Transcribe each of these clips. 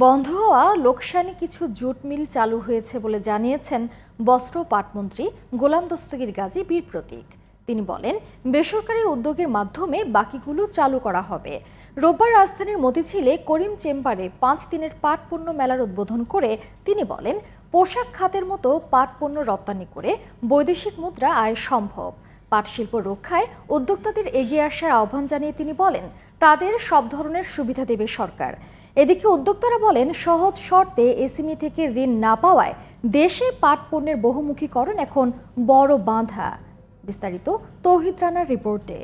বন্ধ হওয়া লোকসানি কিছু জুট মিল চালু হয়েছে বলে জানিয়েছেন বস্ত্র পাটমন্ত্রী গোলাম দস্তগীর গাজী বীর প্রতীক। তিনি বলেন, বেসরকারি উদ্যোগের মাধ্যমে বাকিগুলো চালু করা হবে। রোববার রাজধানীর মতিঝিলে করিম চেম্বারে পাঁচ দিনের পাট পণ্য মেলার উদ্বোধন করে তিনি বলেন, পোশাক খাতের মতো পাট পণ্য রপ্তানি করে বৈদেশিক মুদ্রা আয় সম্ভব। পাট শিল্প রক্ষায় উদ্যোক্তাদের এগিয়ে আসার আহ্বান জানিয়ে তিনি বলেন, তাদের সব ধরনের সুবিধা দেবে সরকার। এদিকে উদ্যোক্তারা বলেন, সহজ শর্তে এসিমি থেকে ঋণ না পাওয়ায় দেশে পাট পণ্যের বহুমুখীকরণ এখন বড় বাঁধা। বিস্তারিত তৌহিদ রানার রিপোর্টে।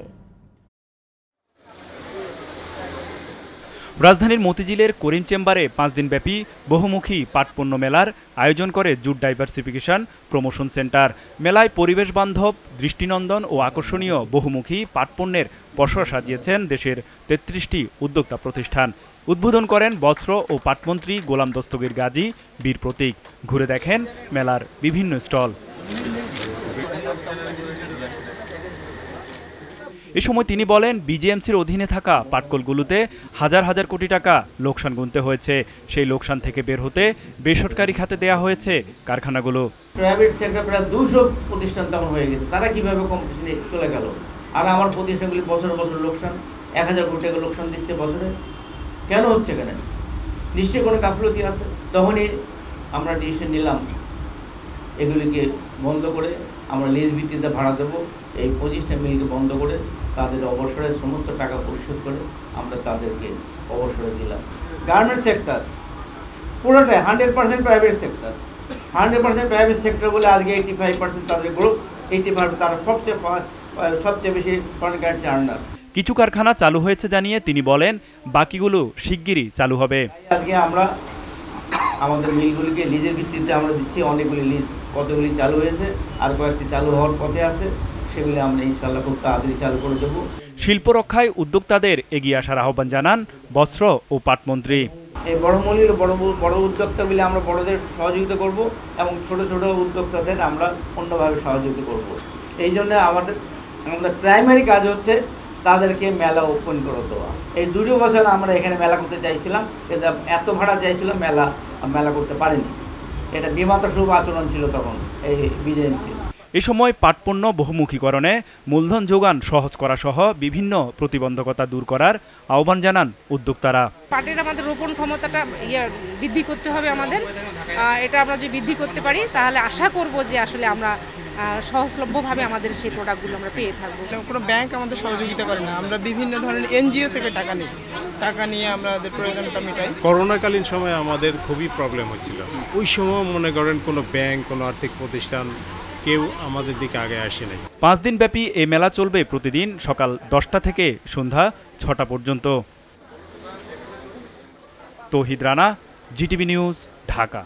রাজধানীর মতিঝিলের করিম চেম্বারে পাঁচ দিনব্যাপী বহুমুখী পাটপণ্য মেলার আয়োজন করে জুট ডাইভার্সিফিকেশন প্রমোশন সেন্টার। মেলায় পরিবেশ বান্ধব, দৃষ্টিনন্দন ও আকর্ষণীয় বহুমুখী পাটপণ্যের পসরা সাজিয়েছেন দেশের তেত্রিশটি উদ্যোক্তা প্রতিষ্ঠান। উদ্বোধন করেন বস্ত্র ও পাটমন্ত্রী গোলাম দস্তগীর গাজী বীর প্রতীক। ঘুরে দেখেন মেলার বিভিন্ন স্টল। এ সময় তিনি বলেন, বিজিএমসির অধীনে থাকা পাটকলগুলোতে হাজার হাজার কোটি টাকা লোকসান গুনতে হয়েছে। সেই লোকসান থেকে বের হতে বেসরকারি খাতে দেয়া হয়েছে কারখানাগুলো। প্রাইভেট সেক্টর প্রায় দুশো প্রতিষ্ঠান তখন হয়ে গেছে। তারা কীভাবে কম্পিটিশনে চলে গেল? আর আমার প্রতিষ্ঠানগুলি বছর বছর লোকসান, এক হাজার কোটি টাকা লোকসান দিচ্ছে বছরে। কেন হচ্ছে কেন নিশ্চয়ই কোনো গাফলতি আছে? তখনই আমরা ডিসিশন নিলাম এগুলিকে বন্ধ করে আমরা লিজ ভিত্তিতে ভাড়া দেবো। এই পঁচিশটা মিলকে বন্ধ করে তাদের অবসরের সমস্ত টাকা পরিশোধ করে আমরা তাদেরকে অবসরে দিলাম। গার্মেন্ট সেক্টর পুরোটাই hundred percent private sector hundred percent private sector বলে আজকে এইটি ফাইভ পার্সেন্ট তাদের গ্রুপ এইটি ফাইভ তারা সবচেয়ে সবচেয়ে বেশি ফরেন কারেন্সি আর্নার কিছু কারখানা চালু হয়েছে জানিয়ে তিনি বলেন বাকিগুলো শিগগিরই চালু হবে। আজকে আমরা আমাদের মিলগুলিকে লিজের ভিত্তিতে আমরা দিচ্ছি অনেকগুলি লিজ কতগুলি চালু হয়েছে আর কয়েকটি চালু হওয়ার পথে আছে। সেগুলি আমরা ইনশাল্লাহ খুব তাড়াতাড়ি চালু করে দেবো। শিল্প রক্ষায় উদ্যোক্তাদের এগিয়ে আসার আহ্বান জানান বস্ত্র ও পাটমন্ত্রী। এই বড় মূল্যের বড় বড় উদ্যোক্তাগুলি আমরা বড়দের সহযোগিতা করব এবং ছোট ছোট উদ্যোক্তাদের আমরা অন্যভাবে সহযোগিতা করব। এই জন্য আমাদের আমাদের প্রাইমারি কাজ হচ্ছে তাদেরকে মেলা ওপেন করে দেওয়া। এই দুটো বছর আমরা এখানে মেলা করতে চাইছিলাম কিন্তু এত ভাড়া চাইছিলাম মেলা মেলা করতে পারিনি। এটা বিমাতা শুভ আচরণ ছিল তখন এই বিজেএমসি এ সময় পাটপণ্য বহুমুখীকরণে মূলধন যোগান সহজ করা সহ বিভিন্ন প্রতিবন্ধকতা দূর করার আহ্বান জানান উদ্যোক্তারা। পাটের আমাদের রোপণ ক্ষমতাটা ইয়ে বৃদ্ধি করতে হবে আমাদের। এটা আমরা যদি বৃদ্ধি করতে পারি তাহলে আশা করব যে আসলে আমরা সহজলভ্যভাবে আমাদের সেই প্রোডাক্টগুলো আমরা পেয়ে থাকব। কোনো ব্যাংক আমাদের সহযোগিতা করে না। আমরা বিভিন্ন ধরনের এনজিও থেকে টাকা নিই। টাকা নিয়ে আমাদের প্রয়োজনটা মেটাই। করোনাকালীন সময়ে আমাদের খুবই প্রবলেম হয়েছিল। ওই সময় মনে করেন কোনো ব্যাংক কোনো আর্থিক প্রতিষ্ঠান কেউ আমাদের দিকে আগে আসে নাই। পাঁচ দিনব্যাপী এই মেলা চলবে প্রতিদিন সকাল দশটা থেকে সন্ধ্যা ছটা পর্যন্ত। Tauhid Rana GTV news Dhaka.